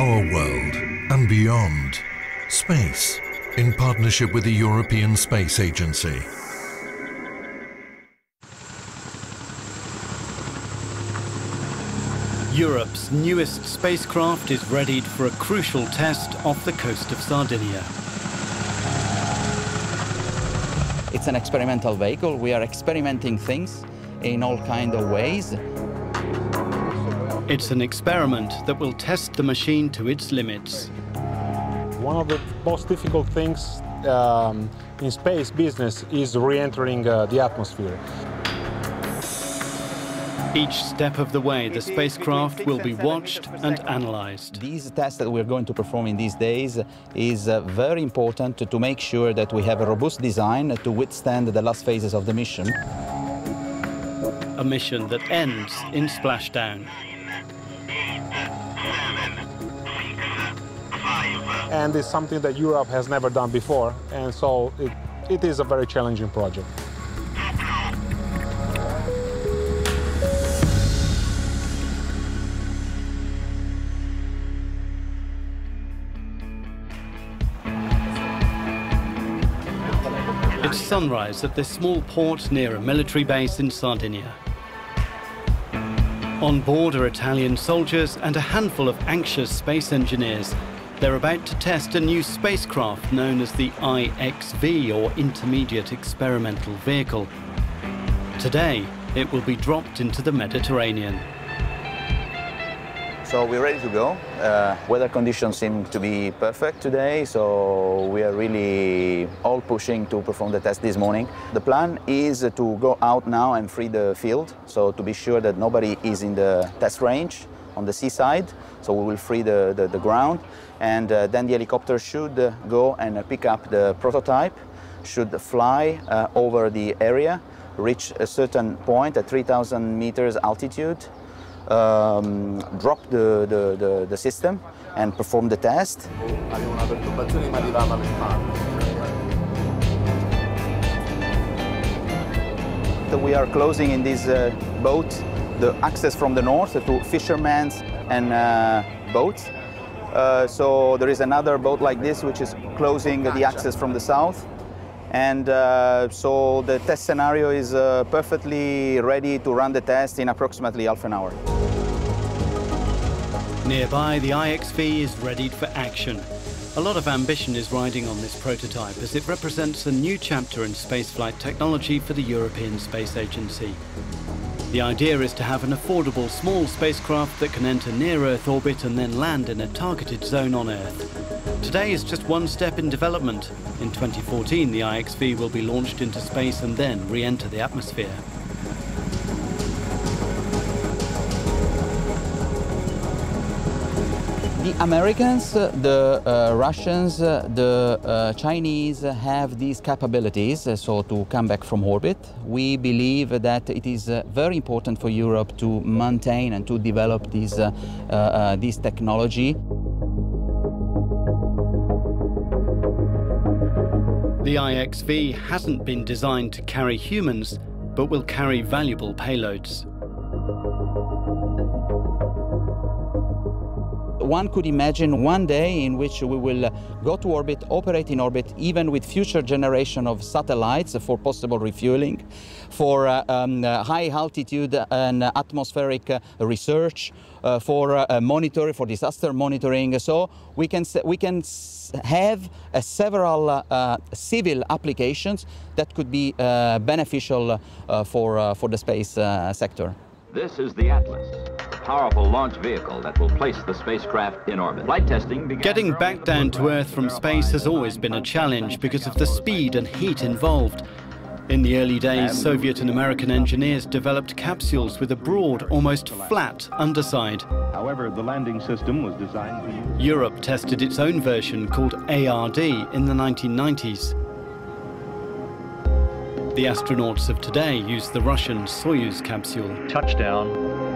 our world and beyond. Space, in partnership with the European Space Agency. Europe's newest spacecraft is readied for a crucial test off the coast of Sardinia. It's an experimental vehicle. We are experimenting things in all kind of ways. It's an experiment that will test the machine to its limits. One of the most difficult things um, in space business is re-entering uh, the atmosphere. Each step of the way, the spacecraft will be watched and analyzed. These tests that we're going to perform in these days is uh, very important to, to make sure that we have a robust design to withstand the last phases of the mission. A mission that ends in splashdown. And it's something that Europe has never done before, and so it, it is a very challenging project. It's sunrise at this small port near a military base in Sardinia. On board are Italian soldiers and a handful of anxious space engineers. They're about to test a new spacecraft known as the IXV, or Intermediate Experimental Vehicle. Today, it will be dropped into the Mediterranean. So we're ready to go. Uh, weather conditions seem to be perfect today, so we are really all pushing to perform the test this morning. The plan is to go out now and free the field, so to be sure that nobody is in the test range on the seaside. So we will free the, the, the ground, and uh, then the helicopter should uh, go and uh, pick up the prototype, should fly over the area, reach a certain point at 3,000 meters altitude, um, drop the, the, the, the, system and perform the test. We are closing in this uh, boat the access from the north to fishermen's and uh, boats. Uh, so there is another boat like this which is closing the access from the south. And uh, so the test scenario is uh, perfectly ready to run the test in approximately half an hour. Nearby, the IXV is readied for action. A lot of ambition is riding on this prototype as it represents a new chapter in spaceflight technology for the European Space Agency. The idea is to have an affordable small spacecraft that can enter near-Earth orbit and then land in a targeted zone on Earth. Today is just one step in development. In 2014, the IXV will be launched into space and then re-enter the atmosphere. The Americans, the uh, Russians, uh, the uh, Chinese have these capabilities, uh, so to come back from orbit. We believe that it is uh, very important for Europe to maintain and to develop this, uh, this technology. The IXV hasn't been designed to carry humans, but will carry valuable payloads. One could imagine one day in which we will uh, go to orbit, operate in orbit, even with future generation of satellites for possible refueling, for uh, um, uh, high altitude and atmospheric uh, research, uh, for uh, monitoring, for disaster monitoring. So we can we can have several civil applications that could be beneficial for for the space sector. This is the Atlas, powerful launch vehicle that will place the spacecraft in orbit. Flight testing began Getting back down to Earth from space has always been a challenge because of the speed and heat involved. In the early days, Soviet and American engineers developed capsules with a broad, almost flat underside. However, the landing system was designed to use... Europe tested its own version called ARD in the 1990s. The astronauts of today use the Russian Soyuz capsule. Touchdown.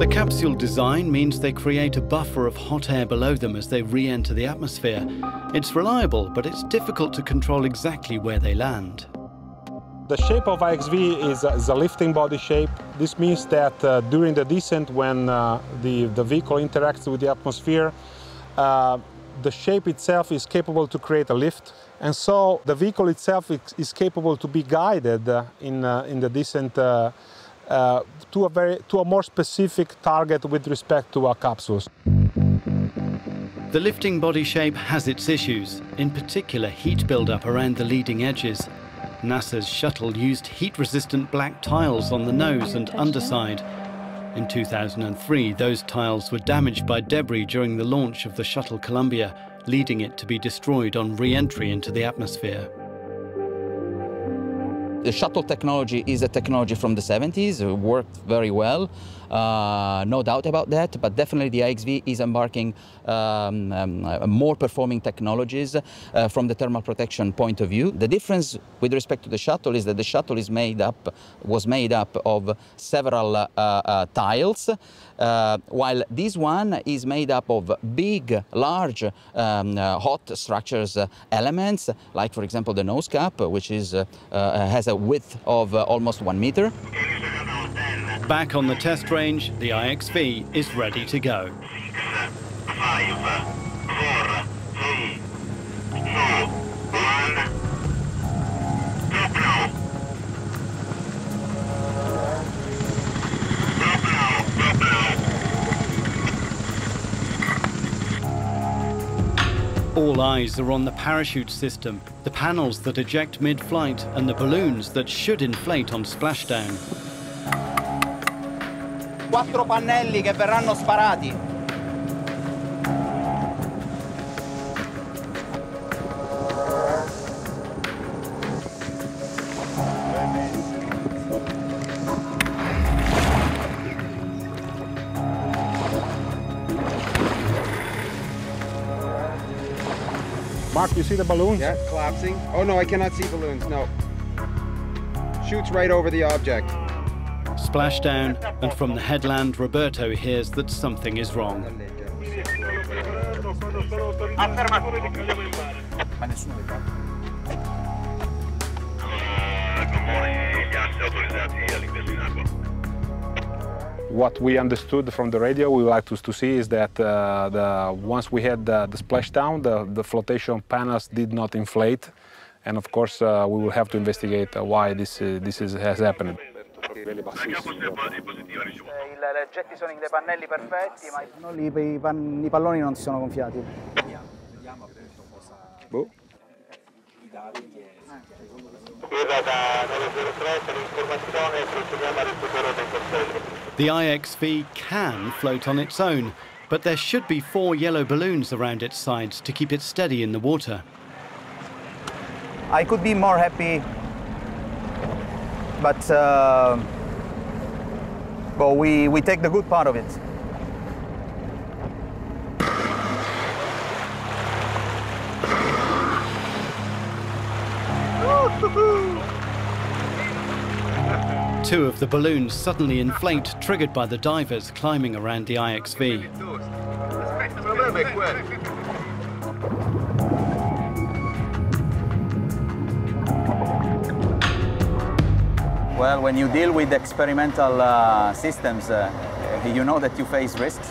The capsule design means they create a buffer of hot air below them as they re-enter the atmosphere. It's reliable, but it's difficult to control exactly where they land. The shape of IXV is a, is a lifting body shape. This means that uh, during the descent, when uh, the, the vehicle interacts with the atmosphere, uh, the shape itself is capable to create a lift. And so the vehicle itself is, is capable to be guided uh, in, uh, in the descent uh, to, a very, to a more specific target with respect to our capsules. The lifting body shape has its issues, in particular heat buildup around the leading edges. NASA's shuttle used heat-resistant black tiles on the nose and underside. In 2003, those tiles were damaged by debris during the launch of the shuttle Columbia, leading it to be destroyed on re-entry into the atmosphere. The shuttle technology is a technology from the 70s, it worked very well, uh, no doubt about that, but definitely the IXV is embarking um, um, more performing technologies uh, from the thermal protection point of view. The difference with respect to the shuttle is that the shuttle is made up, was made up of several uh, uh tiles, uh, while this one is made up of big, large, um, uh, hot structures elements, like for example the nose cap, which is, has a a width of uh, almost one meter. Back on the test range, the IXV is ready to go. All eyes are on the parachute system, the panels that eject mid-flight and the balloons that should inflate on splashdown. Quattro pannelli che verranno sparati. Mark, you see the balloons? Yeah, collapsing. Oh no, I cannot see balloons, no. Shoots right over the object. Splashdown, and from the headland, Roberto hears that something is wrong. What we understood from the radio we like to, to see is that uh, the, once we had the, the splashdown, the, the flotation panels did not inflate. And of course, uh, we will have to investigate uh, why this, uh, this is, has happened. Boh. The IXV can float on its own, but there should be four yellow balloons around its sides to keep it steady in the water. I could be more happy, but uh, well, we, we take the good part of it. Two of the balloons suddenly inflate, triggered by the divers climbing around the IXV. Well, when you deal with experimental uh, systems, uh, you know that you face risks.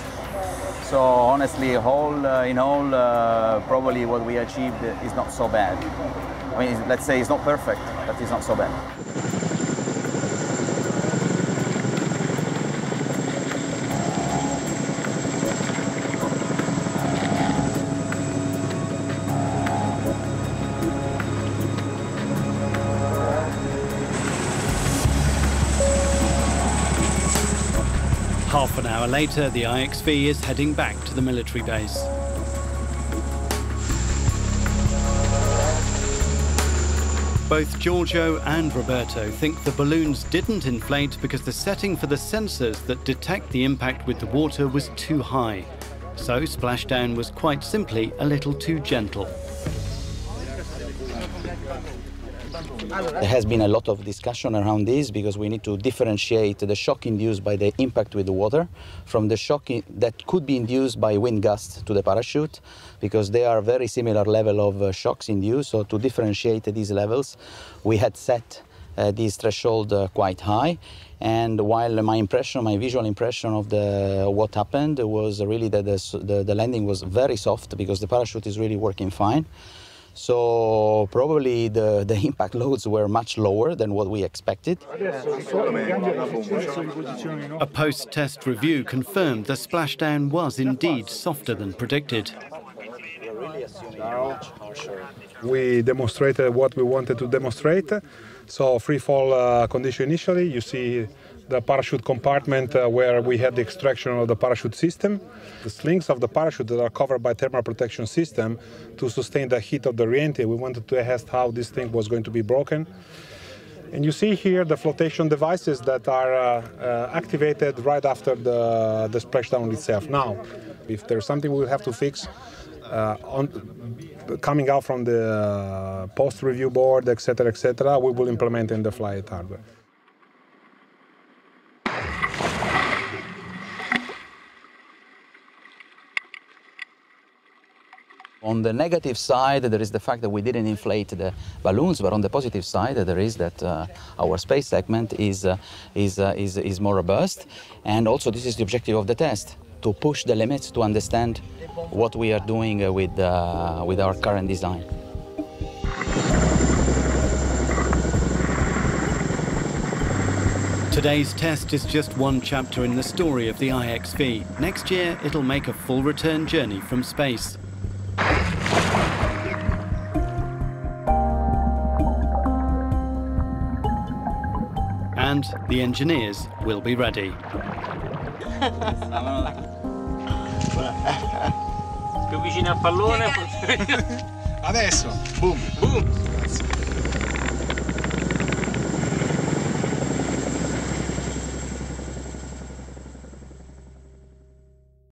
So honestly, uh, in all, uh, probably what we achieved is not so bad. I mean, let's say it's not perfect, but it's not so bad. Hour later, the IXV is heading back to the military base. Both Giorgio and Roberto think the balloons didn't inflate because the setting for the sensors that detect the impact with the water was too high. So splashdown was quite simply a little too gentle. There has been a lot of discussion around this because we need to differentiate the shock induced by the impact with the water from the shock that could be induced by wind gusts to the parachute because they are very similar level of uh, shocks induced. So to differentiate these levels, we had set uh, this threshold uh, quite high. And while my impression, my visual impression of the what happened was really that the, the, the landing was very soft because the parachute is really working fine. So probably the, the impact loads were much lower than what we expected. A post-test review confirmed the splashdown was indeed softer than predicted. We demonstrated what we wanted to demonstrate. So free fall uh, condition initially, you see the parachute compartment uh, where we had the extraction of the parachute system. The slings of the parachute that are covered by thermal protection system to sustain the heat of the reentry. We wanted to test how this thing was going to be broken. And you see here the flotation devices that are uh, uh, activated right after the, the splashdown itself. Now, if there's something we will have to fix, uh, on, coming out from the uh, post-review board, etc., etc., we will implement in the flight hardware. On the negative side, there is the fact that we didn't inflate the balloons, but on the positive side, there is that uh, our space segment is, uh, is, uh, is, is more robust. And also, this is the objective of the test, to push the limits, to understand what we are doing with, uh, with our current design. Today's test is just one chapter in the story of the IXV. Next year, it'll make a full return journey from space. And the engineers will be ready. Più vicino al pallone. Adesso, boom. Boom.